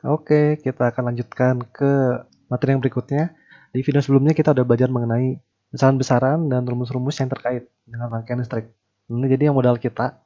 Oke, kita akan lanjutkan ke materi yang berikutnya. Di video sebelumnya kita udah belajar mengenai besaran-besaran dan rumus-rumus yang terkait dengan rangkaian listrik. Ini jadi yang modal kita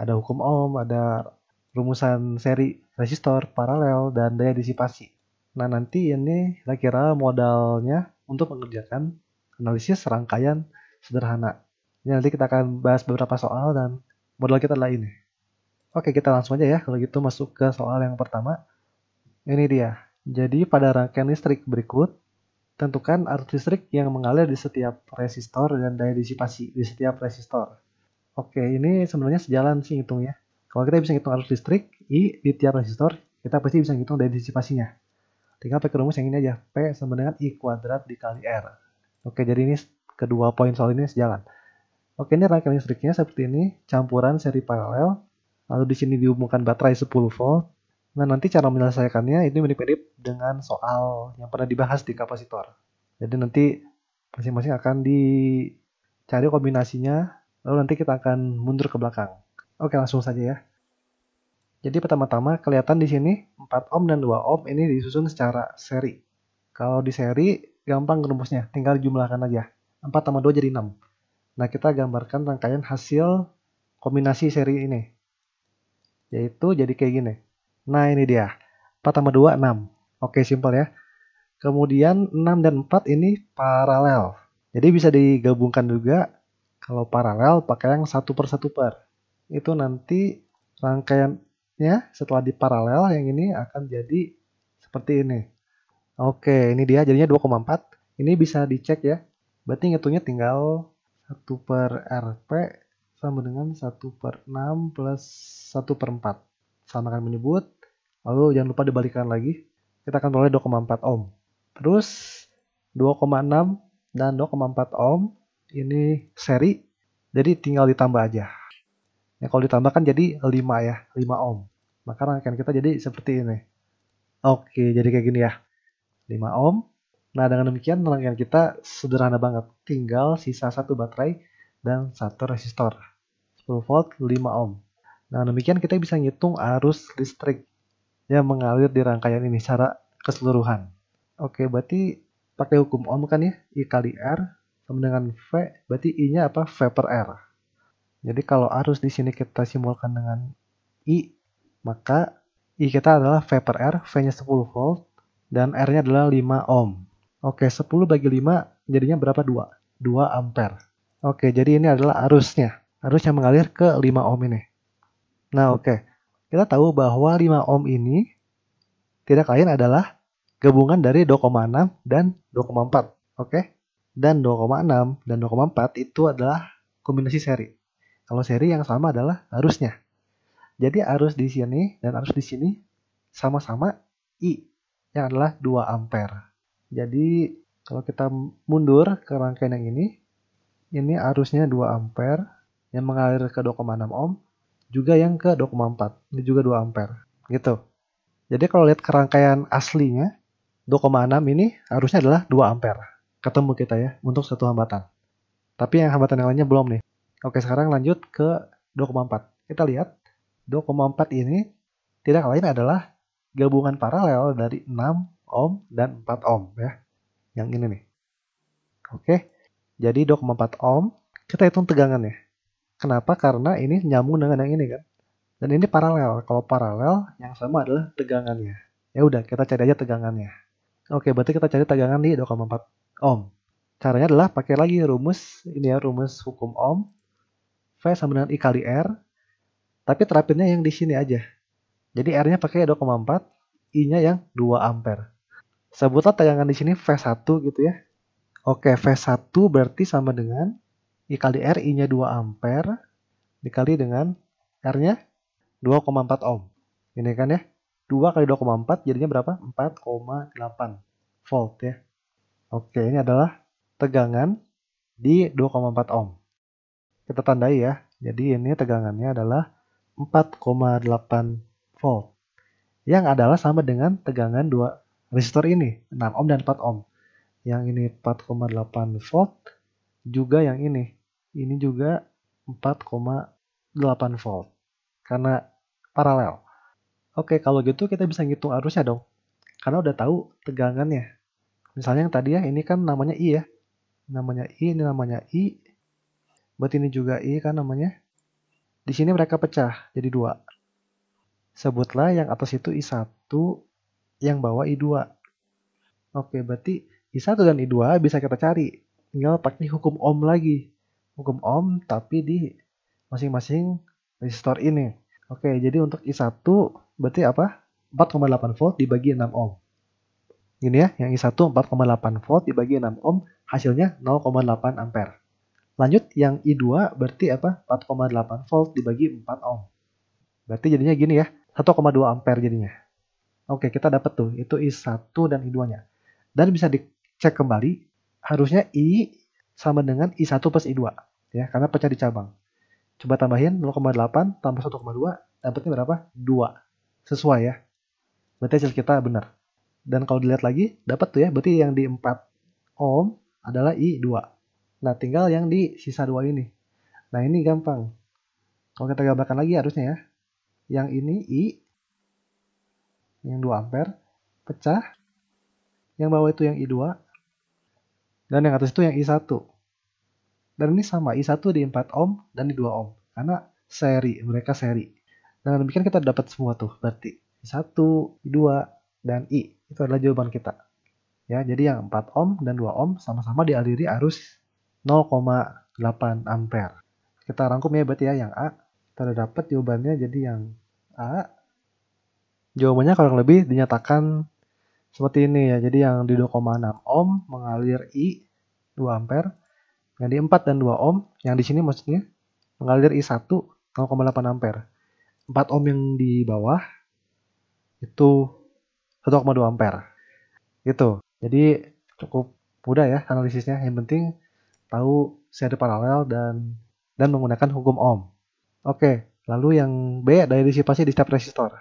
ada hukum ohm, ada rumusan seri resistor, paralel, dan daya disipasi. Nah, nanti ini kira-kira modalnya untuk mengerjakan analisis rangkaian sederhana. Ini nanti kita akan bahas beberapa soal dan modal kita adalah ini. Oke, kita langsung aja ya. Kalau gitu masuk ke soal yang pertama. Ini dia. Jadi pada rangkaian listrik berikut, tentukan arus listrik yang mengalir di setiap resistor dan daya disipasi di setiap resistor. Oke, ini sebenarnya sejalan sih hitungnya. Kalau kita bisa hitung arus listrik I di tiap resistor, kita pasti bisa hitung daya disipasinya. Tinggal pakai rumus yang ini aja, P sama dengan I kuadrat dikali R. Oke, jadi ini kedua poin soal ini sejalan. Oke, ini rangkaian listriknya seperti ini, campuran seri paralel, lalu di sini dihubungkan baterai 10 volt, Nah, nanti cara menyelesaikannya ini mirip-mirip dengan soal yang pernah dibahas di kapasitor. Jadi nanti masing-masing akan dicari kombinasinya, lalu nanti kita akan mundur ke belakang. Oke, langsung saja ya. Jadi pertama-tama kelihatan di sini 4 ohm dan 2 ohm ini disusun secara seri. Kalau di seri gampang rumusnya, tinggal dijumlahkan aja. 4 tambah 2 jadi 6. Nah, kita gambarkan rangkaian hasil kombinasi seri ini. Yaitu jadi kayak gini. Nah ini dia. 4 tambah 2, 6. Oke, simpel ya. Kemudian 6 dan 4 ini paralel. Jadi bisa digabungkan juga kalau paralel pakai yang satu per satu per. Itu nanti rangkaiannya setelah di paralel yang ini akan jadi seperti ini. Oke, ini dia jadinya 2,4. Ini bisa dicek ya. Berarti ngitungnya tinggal 1 per RP sama dengan 1 per 6 plus 1 per 4. Sama akan menyebut Lalu jangan lupa dibalikan lagi. Kita akan peroleh 2,4 ohm. Terus 2,6 dan 2,4 ohm ini seri. Jadi tinggal ditambah aja. Ya kalau ditambahkan jadi 5 ya, 5 ohm. Maka rangkaian kita jadi seperti ini. Oke, jadi kayak gini ya. 5 ohm. Nah, dengan demikian rangkaian kita sederhana banget. Tinggal sisa satu baterai dan satu resistor. 10 volt, 5 ohm. Nah, demikian kita bisa ngitung arus listrik yang mengalir di rangkaian ini secara keseluruhan. Oke, berarti pakai hukum Ohm kan ya, I kali R sama dengan V, berarti I-nya apa? V per R. Jadi kalau arus di sini kita simbolkan dengan I, maka I kita adalah V per R, V-nya 10 volt, dan R-nya adalah 5 ohm. Oke, 10 bagi 5 jadinya berapa? 2. 2 ampere. Oke, jadi ini adalah arusnya. Arus yang mengalir ke 5 ohm ini. Nah, oke kita tahu bahwa 5 ohm ini tidak lain adalah gabungan dari 2,6 dan 2,4. Oke? Dan 2,6 dan 2,4 itu adalah kombinasi seri. Kalau seri yang sama adalah arusnya. Jadi arus di sini dan arus di sini sama-sama I yang adalah 2 ampere. Jadi kalau kita mundur ke rangkaian yang ini, ini arusnya 2 ampere yang mengalir ke 2,6 ohm juga yang ke 2,4 ini juga 2 ampere gitu. Jadi kalau lihat kerangkaian aslinya 2,6 ini harusnya adalah 2 ampere ketemu kita ya untuk satu hambatan. Tapi yang hambatan yang lainnya belum nih. Oke sekarang lanjut ke 2,4 kita lihat 2,4 ini tidak lain adalah gabungan paralel dari 6 ohm dan 4 ohm ya. Yang ini nih. Oke jadi 2,4 ohm kita hitung tegangannya Kenapa? Karena ini nyambung dengan yang ini kan. Dan ini paralel. Kalau paralel, yang sama adalah tegangannya. Ya udah, kita cari aja tegangannya. Oke, berarti kita cari tegangan di 2,4 ohm. Caranya adalah pakai lagi rumus, ini ya rumus hukum ohm. V sama dengan I kali R. Tapi terapinnya yang di sini aja. Jadi R-nya pakai 2,4, I-nya yang 2 ampere. Sebutlah tegangan di sini V1 gitu ya. Oke, V1 berarti sama dengan I kali R, I-nya 2 ampere, dikali dengan R-nya 2,4 ohm. Ini kan ya, 2 kali 2,4 jadinya berapa? 4,8 volt ya. Oke, ini adalah tegangan di 2,4 ohm. Kita tandai ya, jadi ini tegangannya adalah 4,8 volt. Yang adalah sama dengan tegangan dua resistor ini, 6 ohm dan 4 ohm. Yang ini 4,8 volt, juga yang ini ini juga 4,8 volt karena paralel. Oke, kalau gitu kita bisa ngitung arusnya dong. Karena udah tahu tegangannya. Misalnya yang tadi ya, ini kan namanya I ya. Namanya I, ini namanya I. Berarti ini juga I kan namanya. Di sini mereka pecah jadi dua. Sebutlah yang atas itu I1, yang bawah I2. Oke, berarti I1 dan I2 bisa kita cari. Tinggal pakai hukum Ohm lagi. Hukum Ohm tapi di masing-masing resistor ini. Oke, jadi untuk I1 berarti apa? 4,8 volt dibagi 6 ohm. Gini ya, yang I1 4,8 volt dibagi 6 ohm, hasilnya 0,8 ampere. Lanjut, yang I2 berarti apa? 4,8 volt dibagi 4 ohm. Berarti jadinya gini ya, 1,2 ampere jadinya. Oke, kita dapat tuh, itu I1 dan I2-nya. Dan bisa dicek kembali, harusnya I sama dengan I1 plus I2. Ya Karena pecah di cabang. Coba tambahin 0,8 tambah 1,2, dapatnya berapa? 2 sesuai ya. Berarti hasil kita benar. Dan kalau dilihat lagi, dapat tuh ya, berarti yang di 4 ohm adalah I2. Nah, tinggal yang di sisa 2 ini. Nah, ini gampang. Kalau kita gambarkan lagi harusnya ya. Yang ini I, yang 2 ampere, pecah. Yang bawah itu yang I2. Dan yang atas itu yang I1. Dan ini sama, I1 di 4 ohm dan di 2 ohm. Karena seri, mereka seri. Dengan demikian kita dapat semua tuh berarti. satu, dua, dan I. Itu adalah jawaban kita. Ya, jadi yang 4 ohm dan 2 ohm sama-sama dialiri arus 0,8 ampere. Kita rangkum ya berarti ya yang A. Kita udah dapat jawabannya jadi yang A. Jawabannya kurang lebih dinyatakan seperti ini ya. Jadi yang di 2,6 ohm mengalir I 2 ampere. Yang di 4 dan 2 ohm, yang di sini maksudnya mengalir I1 0,8 ampere. 4 ohm yang di bawah itu 1,2 ampere. Gitu. Jadi cukup mudah ya analisisnya. Yang penting tahu seri paralel dan dan menggunakan hukum ohm. Oke, lalu yang B daya disipasi di setiap resistor.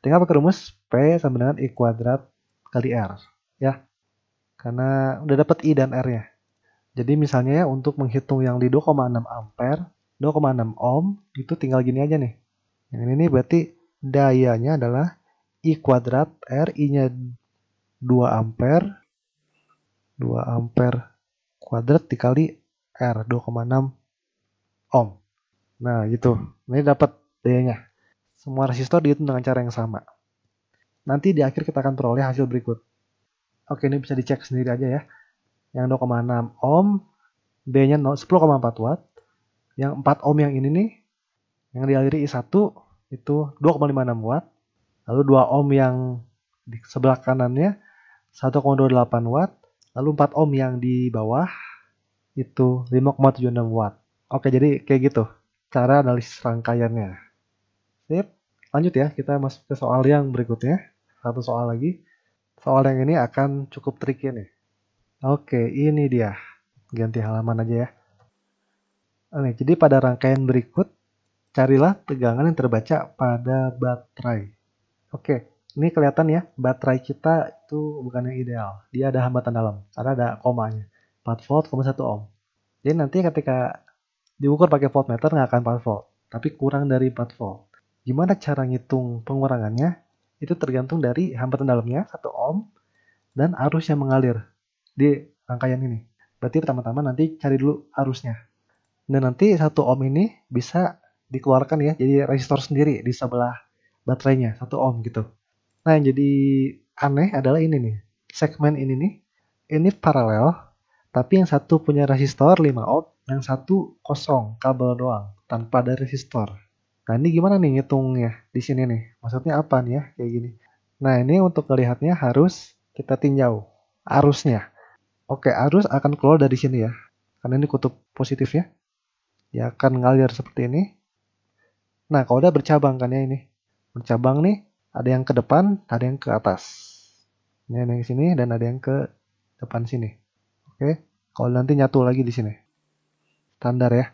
Tinggal pakai rumus P sama dengan I kuadrat kali R. Ya, karena udah dapat I dan R-nya. Jadi misalnya ya untuk menghitung yang di 2,6 ampere, 2,6 ohm, itu tinggal gini aja nih. Yang ini berarti dayanya adalah I kuadrat R, I-nya 2 ampere, 2 ampere kuadrat dikali R, 2,6 ohm. Nah gitu, ini dapat dayanya. Semua resistor dihitung dengan cara yang sama. Nanti di akhir kita akan peroleh hasil berikut. Oke, ini bisa dicek sendiri aja ya. Yang 2,6 ohm, D-nya 10,4 watt. Yang 4 ohm yang ini nih, yang dialiri I1 itu 2,56 watt. Lalu 2 ohm yang di sebelah kanannya 1,28 watt. Lalu 4 ohm yang di bawah itu 5,76 watt. Oke, jadi kayak gitu cara analisis rangkaiannya. Sip. Lanjut ya, kita masuk ke soal yang berikutnya. Satu soal lagi. Soal yang ini akan cukup tricky nih. Oke, ini dia. Ganti halaman aja ya. Oke, jadi pada rangkaian berikut Carilah tegangan yang terbaca pada baterai. Oke, ini kelihatan ya, baterai kita itu bukan yang ideal. Dia ada hambatan dalam, karena ada komanya. 4 volt, 1 ohm. Jadi nanti ketika diukur pakai voltmeter nggak akan 4 volt, tapi kurang dari 4 volt. Gimana cara ngitung pengurangannya? Itu tergantung dari hambatan dalamnya, 1 ohm, dan arus yang mengalir di rangkaian ini. Berarti pertama-tama nanti cari dulu arusnya. Dan nanti 1 ohm ini bisa dikeluarkan ya jadi resistor sendiri di sebelah baterainya satu ohm gitu. Nah yang jadi aneh adalah ini nih segmen ini nih ini paralel tapi yang satu punya resistor 5 ohm yang satu kosong kabel doang tanpa ada resistor. Nah ini gimana nih ngitungnya di sini nih? Maksudnya apa nih ya kayak gini? Nah ini untuk melihatnya harus kita tinjau arusnya oke arus akan keluar dari sini ya karena ini kutub positifnya ya akan ngalir seperti ini Nah, kalau udah bercabang kan ya ini. Bercabang nih, ada yang ke depan, ada yang ke atas. Ini ada yang sini dan ada yang ke depan sini. Oke, kalau nanti nyatu lagi di sini. Standar ya.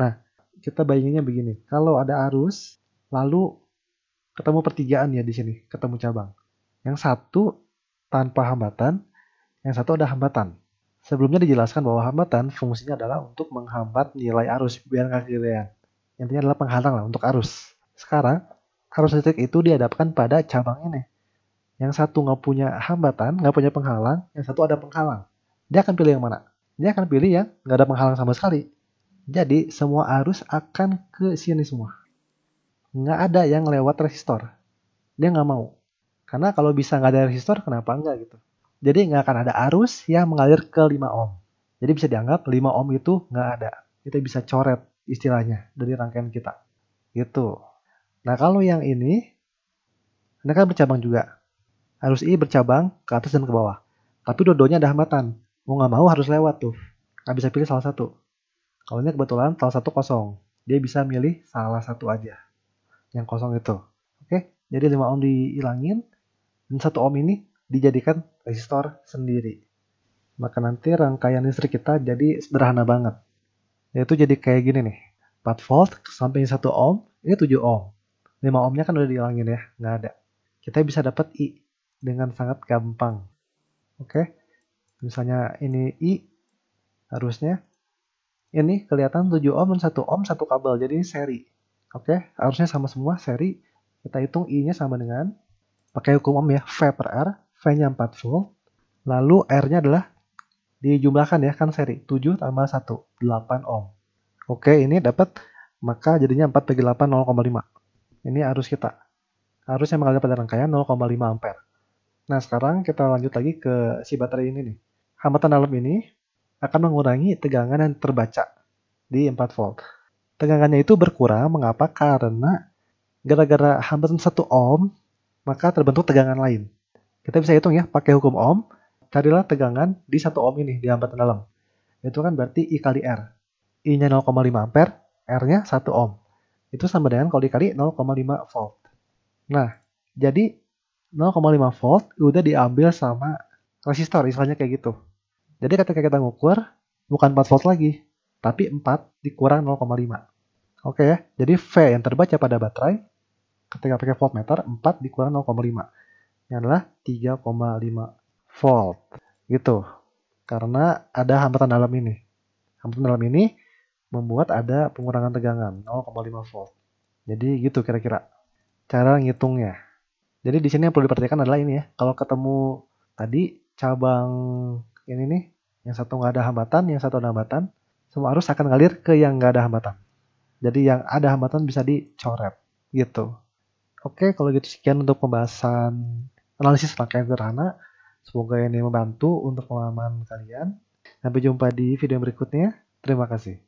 Nah, kita bayanginnya begini. Kalau ada arus, lalu ketemu pertigaan ya di sini, ketemu cabang. Yang satu tanpa hambatan, yang satu ada hambatan. Sebelumnya dijelaskan bahwa hambatan fungsinya adalah untuk menghambat nilai arus biar nggak kirian intinya adalah penghalang lah untuk arus. Sekarang arus listrik itu dihadapkan pada cabang ini. Yang satu nggak punya hambatan, nggak punya penghalang, yang satu ada penghalang. Dia akan pilih yang mana? Dia akan pilih yang nggak ada penghalang sama sekali. Jadi semua arus akan ke sini semua. Nggak ada yang lewat resistor. Dia nggak mau. Karena kalau bisa nggak ada resistor, kenapa enggak gitu? Jadi nggak akan ada arus yang mengalir ke 5 ohm. Jadi bisa dianggap 5 ohm itu nggak ada. Kita bisa coret istilahnya dari rangkaian kita. Gitu. Nah kalau yang ini, ini kan bercabang juga. Arus I bercabang ke atas dan ke bawah. Tapi dua-duanya ada hambatan. Mau nggak mau harus lewat tuh. Nggak bisa pilih salah satu. Kalau ini kebetulan salah satu kosong. Dia bisa milih salah satu aja. Yang kosong itu. Oke, jadi 5 ohm dihilangin. Dan 1 ohm ini dijadikan resistor sendiri. Maka nanti rangkaian listrik kita jadi sederhana banget. Yaitu jadi kayak gini nih. 4 volt sampai 1 ohm, ini 7 ohm. 5 ohmnya kan udah dihilangin ya, nggak ada. Kita bisa dapat I dengan sangat gampang. Oke, misalnya ini I harusnya ini kelihatan 7 ohm dan 1 ohm satu kabel, jadi ini seri. Oke, harusnya sama semua seri. Kita hitung I-nya sama dengan pakai hukum ohm ya, V per R, V-nya 4 volt, lalu R-nya adalah dijumlahkan ya, kan seri, 7 tambah 1, 8 ohm. Oke, ini dapat, maka jadinya 4 bagi 8, 0,5. Ini arus kita. Arus yang mengalir pada rangkaian 0,5 ampere. Nah, sekarang kita lanjut lagi ke si baterai ini nih. Hambatan dalam ini akan mengurangi tegangan yang terbaca di 4 volt. Tegangannya itu berkurang, mengapa? Karena gara-gara hambatan 1 ohm, maka terbentuk tegangan lain. Kita bisa hitung ya, pakai hukum ohm, carilah tegangan di 1 ohm ini, di hambatan dalam. Itu kan berarti I kali R. I-nya 0,5 ampere, R-nya 1 ohm itu sama dengan kalau dikali 0,5 volt. Nah, jadi 0,5 volt udah diambil sama resistor, istilahnya kayak gitu. Jadi ketika kita ngukur, bukan 4 volt lagi, tapi 4 dikurang 0,5. Oke ya, jadi V yang terbaca pada baterai, ketika pakai voltmeter, 4 dikurang 0,5. Ini adalah 3,5 volt. Gitu. Karena ada hambatan dalam ini. Hambatan dalam ini membuat ada pengurangan tegangan 0,5 volt. Jadi gitu kira-kira cara ngitungnya. Jadi di sini yang perlu diperhatikan adalah ini ya. Kalau ketemu tadi cabang ini nih, yang satu nggak ada hambatan, yang satu ada hambatan, semua arus akan ngalir ke yang nggak ada hambatan. Jadi yang ada hambatan bisa dicoret gitu. Oke, kalau gitu sekian untuk pembahasan analisis rangkaian sederhana. Semoga ini membantu untuk pemahaman kalian. Sampai jumpa di video berikutnya. Terima kasih.